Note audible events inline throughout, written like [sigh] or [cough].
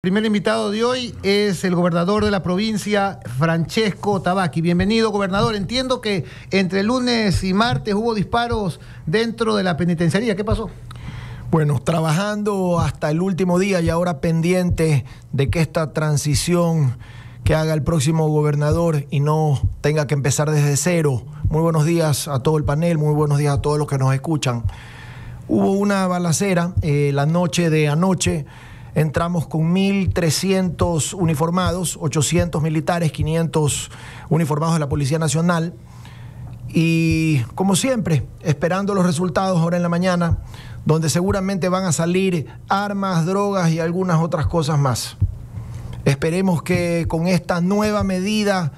El primer invitado de hoy es el gobernador de la provincia, Francesco Tabaqui. Bienvenido, gobernador. Entiendo que entre lunes y martes hubo disparos dentro de la penitenciaría. ¿Qué pasó? Bueno, trabajando hasta el último día y ahora pendiente de que esta transición que haga el próximo gobernador y no tenga que empezar desde cero. Muy buenos días a todo el panel, muy buenos días a todos los que nos escuchan. Hubo una balacera eh, la noche de anoche entramos con 1.300 uniformados, 800 militares, 500 uniformados de la Policía Nacional. Y como siempre, esperando los resultados ahora en la mañana, donde seguramente van a salir armas, drogas y algunas otras cosas más. Esperemos que con esta nueva medida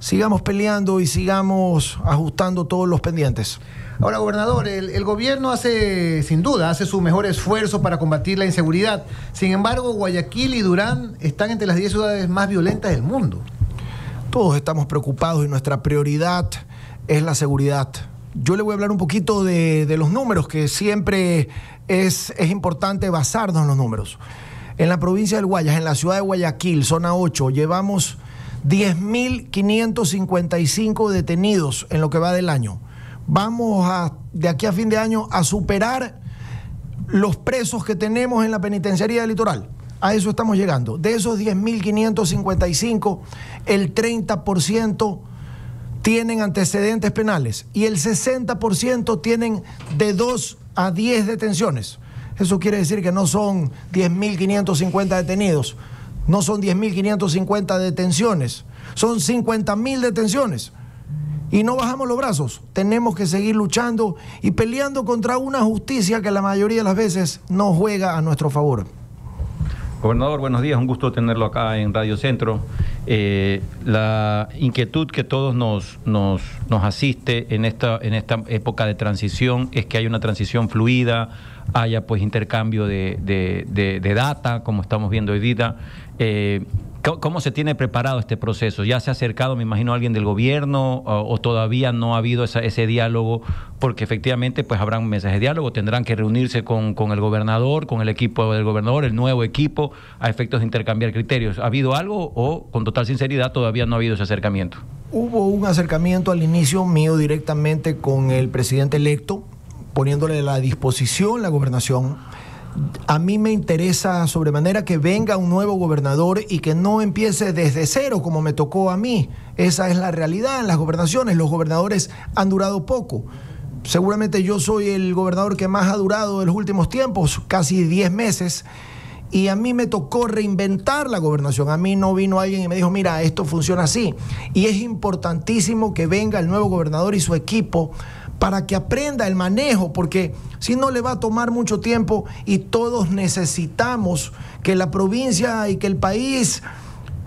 sigamos peleando y sigamos ajustando todos los pendientes. Ahora, gobernador, el, gobierno hace, sin duda, hace su mejor esfuerzo para combatir la inseguridad. Sin embargo, Guayaquil y Durán están entre las 10 ciudades más violentas del mundo. Todos estamos preocupados y nuestra prioridad es la seguridad. Yo le voy a hablar un poquito de, los números, que siempre es, es importante basarnos en los números. En la provincia del Guayas, en la ciudad de Guayaquil, zona 8, llevamos 10.555 detenidos en lo que va del año vamos a, de aquí a fin de año, a superar los presos que tenemos en la penitenciaría del litoral. A eso estamos llegando. De esos 10.555, el 30% tienen antecedentes penales y el 60% tienen de 2 a 10 detenciones. Eso quiere decir que no son 10.550 detenidos, no son 10.550 detenciones, son 50.000 detenciones y no bajamos los brazos. Tenemos que seguir luchando y peleando contra una justicia que la mayoría de las veces no juega a nuestro favor. Gobernador, buenos días, un gusto tenerlo acá en Radio Centro. Eh, la inquietud que todos nos, nos, asiste en esta, en esta época de transición es que haya una transición fluida, haya pues intercambio de, data, como estamos viendo hoy día. Eh, ¿Cómo se tiene preparado este proceso? ¿Ya se ha acercado, me imagino, alguien del gobierno o, todavía no ha habido ese diálogo? Porque efectivamente pues habrán mesas de diálogo, tendrán que reunirse con, con, el gobernador, con el equipo del gobernador, el nuevo equipo, a efectos de intercambiar criterios. ¿Ha habido algo o, con total sinceridad, todavía no ha habido ese acercamiento? Hubo un acercamiento al inicio mío directamente con el presidente electo, poniéndole a la disposición la gobernación a mí me interesa sobremanera que venga un nuevo gobernador y que no empiece desde cero como me tocó a mí. Esa es la realidad en las gobernaciones. Los gobernadores han durado poco. Seguramente yo soy el gobernador que más ha durado en los últimos tiempos, casi 10 meses. Y a mí me tocó reinventar la gobernación. A mí no vino alguien y me dijo, mira, esto funciona así. Y es importantísimo que venga el nuevo gobernador y su equipo para que aprenda el manejo, porque si no le va a tomar mucho tiempo y todos necesitamos que la provincia y que el país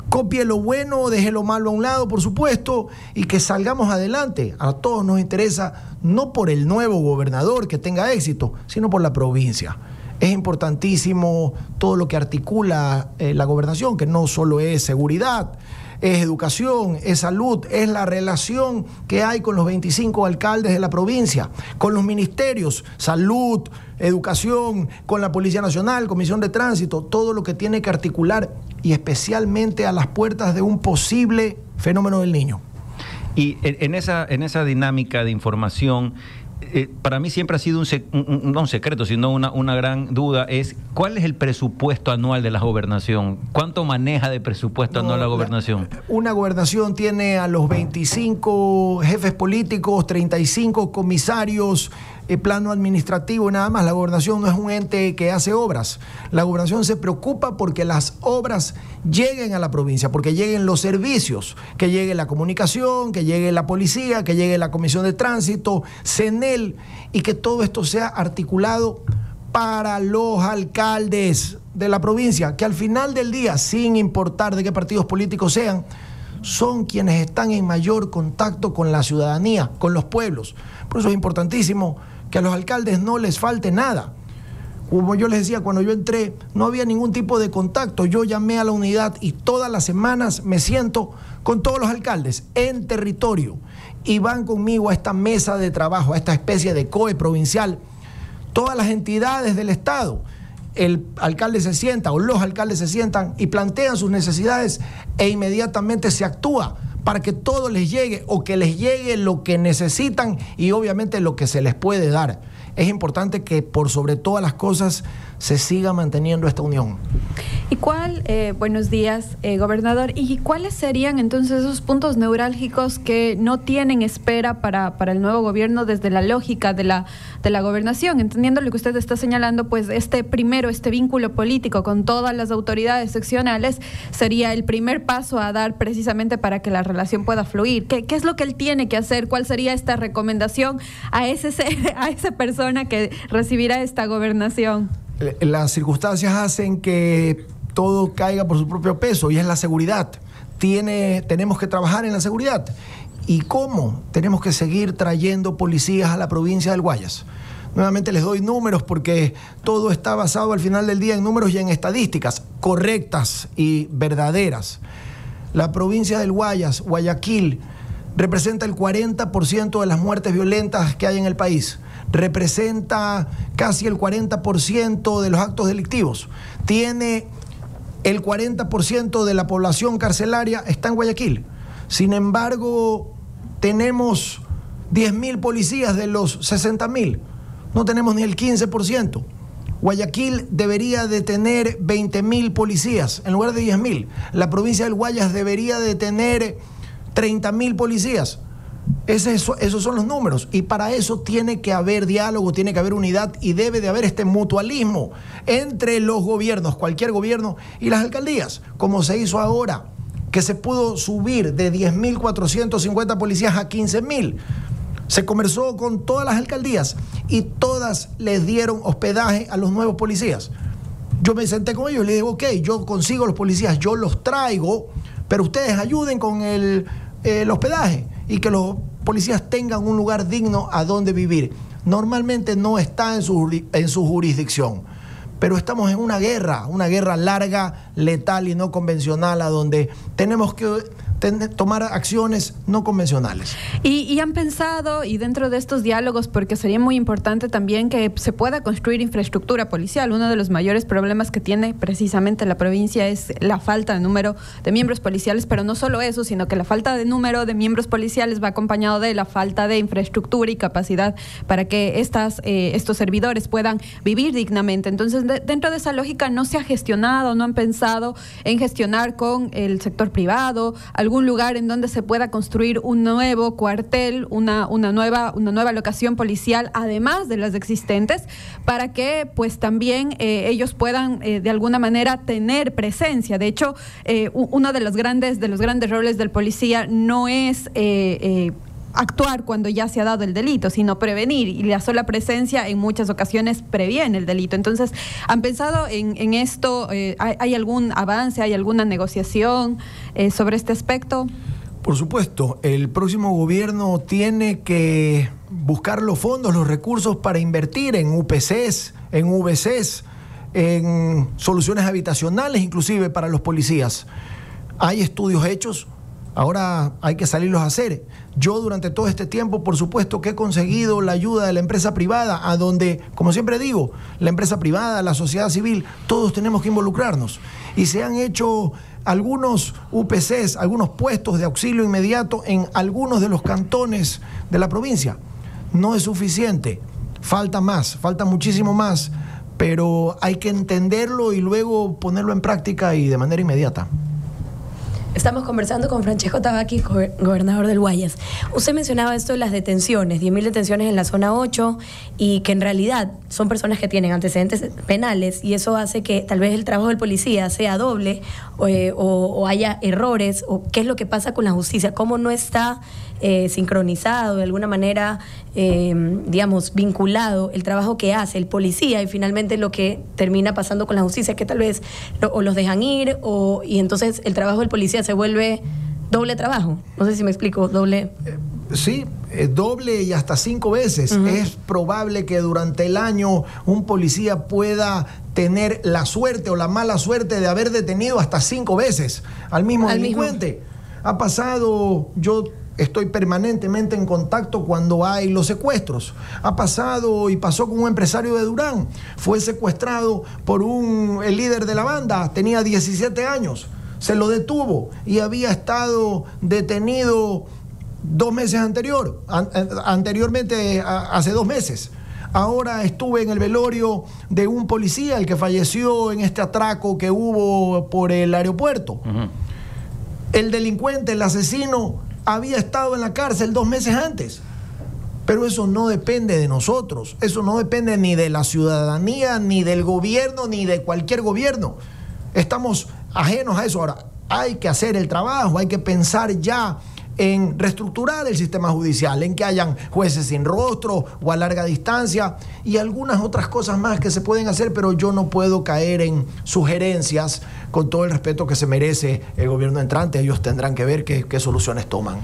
copie lo bueno, deje lo malo a un lado, por supuesto, y que salgamos adelante. A todos nos interesa no por el nuevo gobernador que tenga éxito, sino por la provincia. Es importantísimo todo lo que articula eh, la gobernación, que no solo es seguridad, es educación, es salud, es la relación que hay con los 25 alcaldes de la provincia, con los ministerios, salud, educación, con la Policía Nacional, Comisión de Tránsito, todo lo que tiene que articular y especialmente a las puertas de un posible fenómeno del niño. Y en esa, en esa dinámica de información, eh, para mí siempre ha sido un, no un secreto, sino una, una, gran duda, es cuál es el presupuesto anual de la gobernación. ¿Cuánto maneja de presupuesto anual la gobernación? una gobernación tiene a los 25 jefes políticos, 35 comisarios, plano administrativo, nada más. La gobernación no es un ente que hace obras. La gobernación se preocupa porque las obras lleguen a la provincia, porque lleguen los servicios, que llegue la comunicación, que llegue la policía, que llegue la comisión de tránsito, CENEL, y que todo esto sea articulado para los alcaldes de la provincia, que al final del día, sin importar de qué partidos políticos sean, son quienes están en mayor contacto con la ciudadanía, con los pueblos. Por eso es importantísimo que a los alcaldes no les falte nada. Como yo les decía, cuando yo entré no había ningún tipo de contacto. Yo llamé a la unidad y todas las semanas me siento con todos los alcaldes en territorio y van conmigo a esta mesa de trabajo, a esta especie de COE provincial, todas las entidades del Estado el alcalde se sienta o los alcaldes se sientan y plantean sus necesidades e inmediatamente se actúa para que todo les llegue o que les llegue lo que necesitan y obviamente lo que se les puede dar. Es importante que por sobre todas las cosas se siga manteniendo esta unión. ¿Y cuál, eh, buenos días, eh, gobernador, y cuáles serían entonces esos puntos neurálgicos que no tienen espera para, para el nuevo gobierno desde la lógica de la, de la gobernación? Entendiendo lo que usted está señalando, pues este primero, este vínculo político con todas las autoridades seccionales sería el primer paso a dar precisamente para que la relación pueda fluir. ¿Qué, qué es lo que él tiene que hacer? ¿Cuál sería esta recomendación a, ese, [laughs] a esa persona que recibirá esta gobernación? Las circunstancias hacen que todo caiga por su propio peso y es la seguridad. Tiene, tenemos que trabajar en la seguridad. ¿Y cómo? Tenemos que seguir trayendo policías a la provincia del Guayas. Nuevamente les doy números porque todo está basado al final del día en números y en estadísticas correctas y verdaderas. La provincia del Guayas, Guayaquil, representa el 40% de las muertes violentas que hay en el país. Representa casi el 40% de los actos delictivos. Tiene el 40% de la población carcelaria está en Guayaquil. Sin embargo, tenemos 10.000 policías de los 60.000. No tenemos ni el 15%. Guayaquil debería de tener 20.000 policías en lugar de 10.000. La provincia del Guayas debería de tener 30.000 policías. Esos son los números. Y para eso tiene que haber diálogo, tiene que haber unidad y debe de haber este mutualismo entre los gobiernos, cualquier gobierno, y las alcaldías, como se hizo ahora, que se pudo subir de 10.450 policías a 15.000. Se conversó con todas las alcaldías y todas les dieron hospedaje a los nuevos policías. Yo me senté con ellos y les digo, ok, yo consigo los policías, yo los traigo, pero ustedes ayuden con el, el hospedaje y que los policías tengan un lugar digno a donde vivir. Normalmente no está en su, en su jurisdicción pero estamos en una guerra, una guerra larga, letal y no convencional, a donde tenemos que tomar acciones no convencionales. Y, han pensado, y dentro de estos diálogos, porque sería muy importante también que se pueda construir infraestructura policial. Uno de los mayores problemas que tiene precisamente la provincia es la falta de número de miembros policiales, pero no solo eso, sino que la falta de número de miembros policiales va acompañado de la falta de infraestructura y capacidad para que estas, eh, estos servidores puedan vivir dignamente. Entonces, dentro de esa lógica, no se ha gestionado, no han pensado en gestionar con el sector privado, algún lugar en donde se pueda construir un nuevo cuartel, una, una, nueva, una nueva locación policial, además de las existentes, para que pues también eh, ellos puedan eh, de alguna manera tener presencia. De hecho, eh, uno de los grandes, de los grandes roles del policía no es actuar cuando ya se ha dado el delito, sino prevenir. Y la sola presencia en muchas ocasiones previene el delito. Entonces, ¿han pensado en, esto? Eh, ¿hay, algún avance, hay alguna negociación eh, sobre este aspecto? Por supuesto, el próximo gobierno tiene que buscar los fondos, los recursos para invertir en UPCs, en VCs, en soluciones habitacionales, inclusive para los policías. Hay estudios hechos, Ahora hay que salirlos a hacer. Yo durante todo este tiempo, por supuesto que he conseguido la ayuda de la empresa privada, a donde, como siempre digo, la empresa privada, la sociedad civil, todos tenemos que involucrarnos. Y se han hecho algunos UPCs, algunos puestos de auxilio inmediato en algunos de los cantones de la provincia. No es suficiente, falta más, falta muchísimo más, pero hay que entenderlo y luego ponerlo en práctica y de manera inmediata. Estamos conversando con Francesco Tabaqui, gobernador del Guayas. Usted mencionaba esto de las detenciones, 10.000 detenciones en la zona 8 y que en realidad son personas que tienen antecedentes penales y eso hace que tal vez el trabajo del policía sea doble eh, o, haya errores o qué es lo que pasa con la justicia, cómo no está eh, sincronizado, de alguna manera, eh, digamos, vinculado el trabajo que hace el policía y finalmente lo que termina pasando con la justicia, que tal vez o los dejan ir o, y entonces el trabajo del policía se vuelve doble trabajo. No sé si me explico, doble. Eh, sí, doble y hasta cinco veces. Es probable que durante el año un policía pueda tener la suerte o la mala suerte de haber detenido hasta cinco veces al mismo delincuente. Ha pasado, yo estoy permanentemente en contacto cuando hay los secuestros. Ha pasado y pasó con un empresario de Durán. Fue secuestrado por un el líder de la banda, tenía 17 años. Se lo detuvo y había estado detenido dos meses anterior, eh, anteriormente hace dos meses. Ahora estuve en el velorio de un policía, el que falleció en este atraco que hubo por el aeropuerto. El delincuente, el asesino, había estado en la cárcel dos meses antes. Pero eso no depende de nosotros, eso no depende ni de la ciudadanía, ni del gobierno, ni de cualquier gobierno. Estamos ajenos a eso. Ahora, hay que hacer el trabajo, hay que pensar ya en reestructurar el sistema judicial, en que hayan jueces sin rostro o a larga distancia y algunas otras cosas más que se pueden hacer, pero yo no puedo caer en sugerencias con todo el respeto que se merece el gobierno entrante. Ellos tendrán que ver qué, soluciones toman.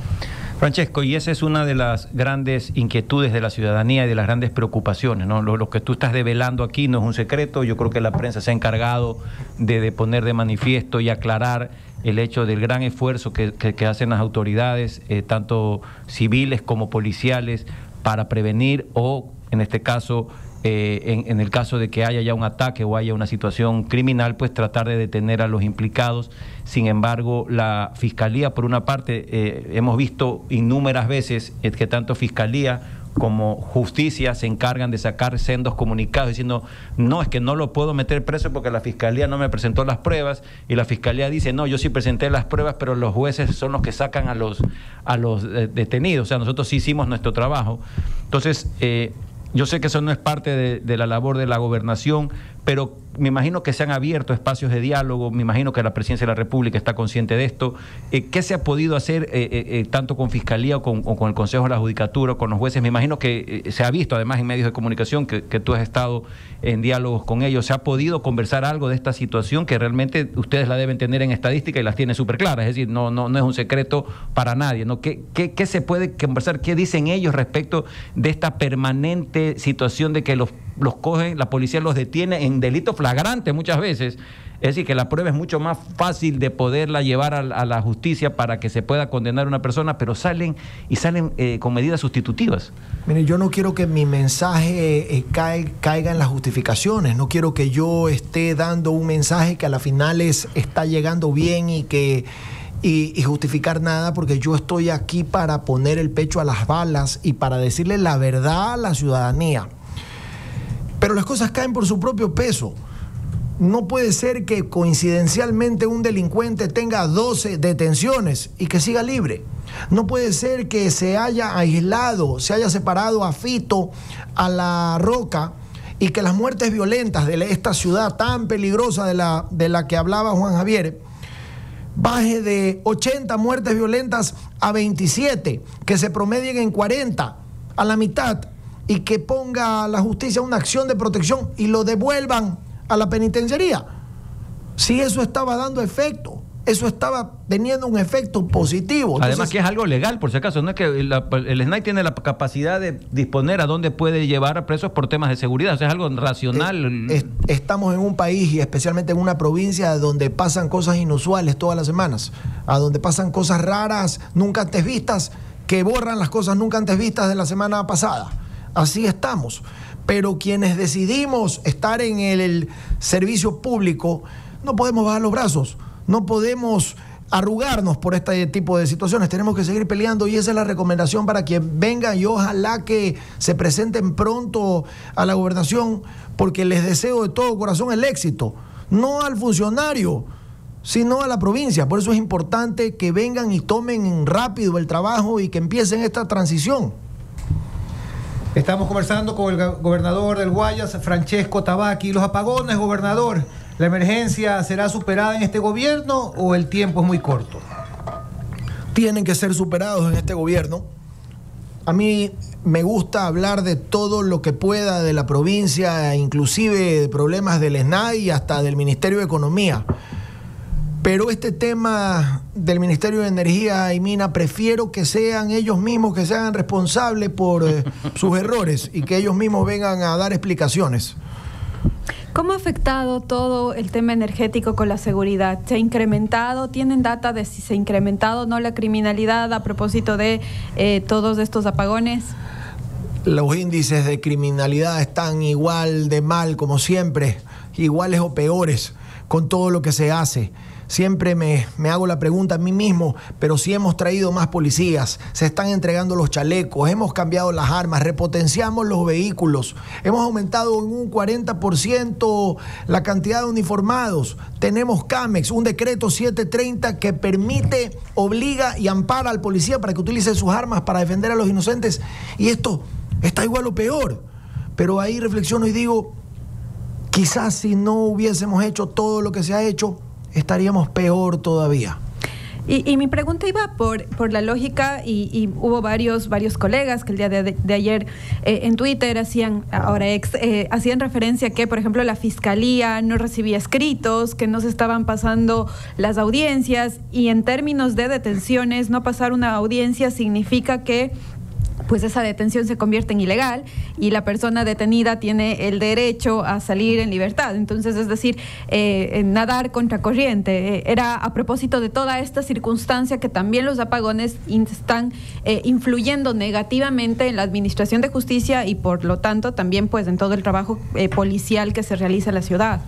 Francesco, y esa es una de las grandes inquietudes de la ciudadanía y de las grandes preocupaciones. ¿no? Lo, que tú estás develando aquí no es un secreto. Yo creo que la prensa se ha encargado de poner de manifiesto y aclarar el hecho del gran esfuerzo que, hacen las autoridades, eh, tanto civiles como policiales, para prevenir o, en este caso, eh, en, el caso de que haya ya un ataque o haya una situación criminal, pues tratar de detener a los implicados. Sin embargo, la Fiscalía, por una parte, eh, hemos visto innúmeras veces que tanto Fiscalía como justicia se encargan de sacar sendos comunicados diciendo, no, es que no lo puedo meter preso porque la fiscalía no me presentó las pruebas y la fiscalía dice, no, yo sí presenté las pruebas, pero los jueces son los que sacan a los, a los eh, detenidos, o sea, nosotros sí hicimos nuestro trabajo. Entonces, eh, yo sé que eso no es parte de, la labor de la gobernación, pero me imagino que se han abierto espacios de diálogo, me imagino que la presidencia de la República está consciente de esto. Eh, ¿Qué se ha podido hacer eh, eh, tanto con Fiscalía o con, el Consejo de la Judicatura, con los jueces? Me imagino que se ha visto además en medios de comunicación que, tú has estado en diálogos con ellos. ¿Se ha podido conversar algo de esta situación que realmente ustedes la deben tener en estadística y las tienen súper claras? Es decir, no, no, no es un secreto para nadie. ¿no? ¿Qué, qué se puede conversar? ¿Qué dicen ellos respecto de esta permanente situación de que los, los cogen, la policía los detiene en delitos flagrante muchas veces. Es decir, que la prueba es mucho más fácil de poderla llevar a, la justicia para que se pueda condenar a una persona, pero salen y salen eh, con medidas sustitutivas. Mire, yo no quiero que mi mensaje eh, caiga en las justificaciones, no quiero que yo esté dando un mensaje que a la final está llegando bien y que y, justificar nada, porque yo estoy aquí para poner el pecho a las balas y para decirle la verdad a la ciudadanía. Pero las cosas caen por su propio peso. No puede ser que coincidencialmente un delincuente tenga 12 detenciones y que siga libre. No puede ser que se haya aislado, se haya separado a Fito, a la Roca, y que las muertes violentas de esta ciudad tan peligrosa de la, de la que hablaba Juan Javier baje de 80 muertes violentas a 27, que se promedien en 40, a la mitad, y que ponga a la justicia una acción de protección y lo devuelvan a la penitenciaría. Si eso estaba dando efecto, eso estaba teniendo un efecto positivo. Además que es algo legal, por si acaso, no es que el SNAI tiene la capacidad de disponer a dónde puede llevar a presos por temas de seguridad, o sea, es algo racional. estamos en un país y especialmente en una provincia donde pasan cosas inusuales todas las semanas, a donde pasan cosas raras, nunca antes vistas, que borran las cosas nunca antes vistas de la semana pasada. Así estamos pero quienes decidimos estar en el, servicio público, no podemos bajar los brazos, no podemos arrugarnos por este tipo de situaciones. Tenemos que seguir peleando y esa es la recomendación para quien venga y ojalá que se presenten pronto a la gobernación porque les deseo de todo corazón el éxito, no al funcionario, sino a la provincia. Por eso es importante que vengan y tomen rápido el trabajo y que empiecen esta transición. Estamos conversando con el gobernador del Guayas, Francesco Tabaqui. Los apagones, gobernador, ¿la emergencia será superada en este gobierno o el tiempo es muy corto? Tienen que ser superados en este gobierno. A mí me gusta hablar de todo lo que pueda de la provincia, inclusive de problemas del SNAI y hasta del Ministerio de Economía. Pero este tema del Ministerio de Energía y Mina, prefiero que sean ellos mismos que sean responsables por eh, [laughs] sus errores y que ellos mismos vengan a dar explicaciones. ¿Cómo ha afectado todo el tema energético con la seguridad? ¿Se ha incrementado? ¿Tienen data de si se ha incrementado o no la criminalidad a propósito de eh, todos estos apagones? Los índices de criminalidad están igual de mal como siempre, iguales o peores con todo lo que se hace. Siempre me, me, hago la pregunta a mí mismo, pero si hemos traído más policías, se están entregando los chalecos, hemos cambiado las armas, repotenciamos los vehículos, hemos aumentado en un 40% la cantidad de uniformados, tenemos CAMEX, un decreto 730 que permite, obliga y ampara al policía para que utilice sus armas para defender a los inocentes. Y esto está igual o peor. Pero ahí reflexiono y digo, quizás si no hubiésemos hecho todo lo que se ha hecho, estaríamos peor todavía. Y, y, mi pregunta iba por, por la lógica, y, y, hubo varios, varios colegas que el día de, ayer eh, en Twitter hacían, ahora ex, eh, hacían referencia que, por ejemplo, la fiscalía no recibía escritos, que no se estaban pasando las audiencias, y en términos de detenciones, no pasar una audiencia significa que pues esa detención se convierte en ilegal y la persona detenida tiene el derecho a salir en libertad. Entonces, es decir, eh, nadar contra corriente. Eh, era a propósito de toda esta circunstancia que también los apagones están eh, influyendo negativamente en la administración de justicia y por lo tanto también pues en todo el trabajo policial que se realiza en la ciudad.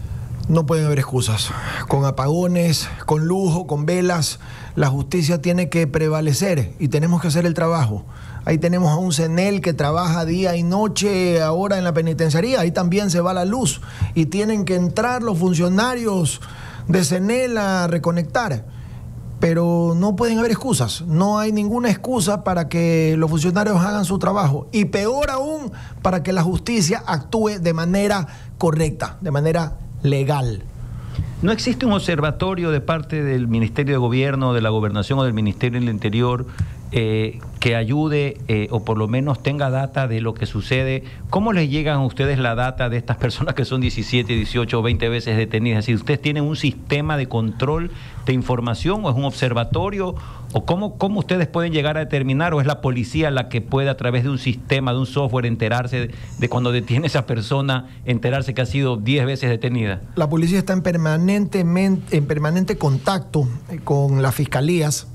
No pueden haber excusas. Con apagones, con lujo, con velas, la justicia tiene que prevalecer y tenemos que hacer el trabajo. Ahí tenemos a un CENEL que trabaja día y noche ahora en la penitenciaría. Ahí también se va la luz y tienen que entrar los funcionarios de CENEL a reconectar. Pero no pueden haber excusas. No hay ninguna excusa para que los funcionarios hagan su trabajo. Y peor aún, para que la justicia actúe de manera correcta, de manera legal. ¿No existe un observatorio de parte del Ministerio de Gobierno, de la Gobernación o del Ministerio del Interior eh, que ayude eh, o por lo menos tenga data de lo que sucede. ¿Cómo les llegan a ustedes la data de estas personas que son 17, 18 o 20 veces detenidas? Decir, ¿ustedes tienen un sistema de control de información o es un observatorio? ¿O cómo, cómo ustedes pueden llegar a determinar o es la policía la que puede a través de un sistema, de un software, enterarse de, cuando detiene esa persona, enterarse que ha sido 10 veces detenida? La policía está en, permanentemente, en permanente contacto eh, con las fiscalías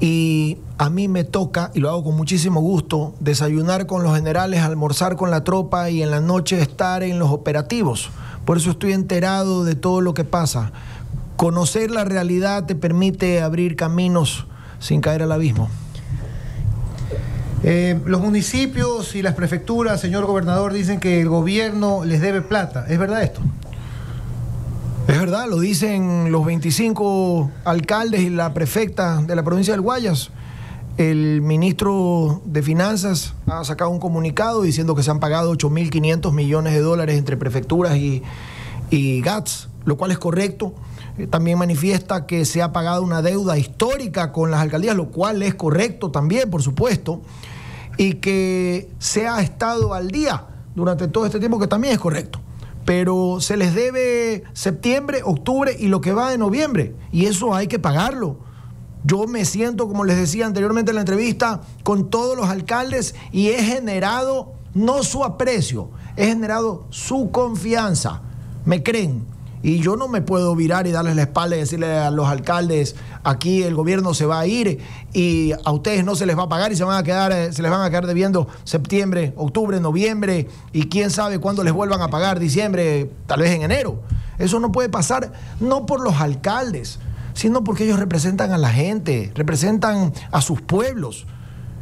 y a mí me toca, y lo hago con muchísimo gusto, desayunar con los generales, almorzar con la tropa y en la noche estar en los operativos. Por eso estoy enterado de todo lo que pasa. Conocer la realidad te permite abrir caminos sin caer al abismo. Eh, los municipios y las prefecturas, señor gobernador, dicen que el gobierno les debe plata. ¿Es verdad esto? Es verdad, lo dicen los 25 alcaldes y la prefecta de la provincia del Guayas. El ministro de Finanzas ha sacado un comunicado diciendo que se han pagado 8.500 millones de dólares entre prefecturas y, y GATS, lo cual es correcto. También manifiesta que se ha pagado una deuda histórica con las alcaldías, lo cual es correcto también, por supuesto, y que se ha estado al día durante todo este tiempo, que también es correcto pero se les debe septiembre, octubre y lo que va de noviembre. Y eso hay que pagarlo. Yo me siento, como les decía anteriormente en la entrevista, con todos los alcaldes y he generado no su aprecio, he generado su confianza. ¿Me creen? Y yo no me puedo virar y darles la espalda y decirle a los alcaldes, aquí el gobierno se va a ir y a ustedes no se les va a pagar y se van a quedar, eh, se les van a quedar debiendo septiembre, octubre, noviembre y quién sabe cuándo les vuelvan a pagar, diciembre, tal vez en enero. Eso no puede pasar, no por los alcaldes, sino porque ellos representan a la gente, representan a sus pueblos.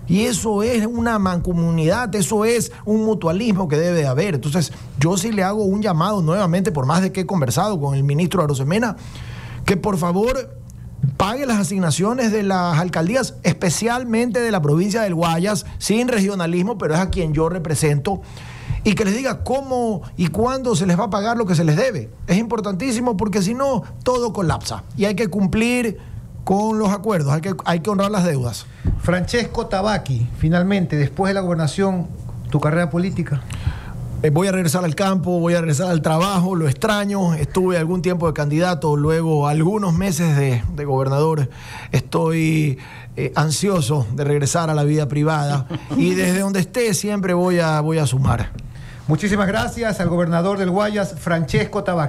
Y eso es una mancomunidad, eso es un mutualismo que debe haber. Entonces, yo sí le hago un llamado nuevamente, por más de que he conversado con el ministro Arosemena, que por favor pague las asignaciones de las alcaldías, especialmente de la provincia del Guayas, sin regionalismo, pero es a quien yo represento, y que les diga cómo y cuándo se les va a pagar lo que se les debe. Es importantísimo porque si no, todo colapsa y hay que cumplir con los acuerdos, hay que, hay que honrar las deudas. Francesco Tabaqui, finalmente, después de la gobernación, tu carrera política. Eh, voy a regresar al campo, voy a regresar al trabajo, lo extraño, estuve algún tiempo de candidato, luego algunos meses de, de gobernador, estoy eh, ansioso de regresar a la vida privada y desde donde esté siempre voy a, voy a sumar. Muchísimas gracias al gobernador del Guayas, Francesco Tabac.